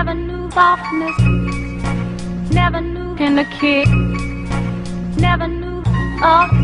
Never knew softness. Never knew in the kick. Never knew up.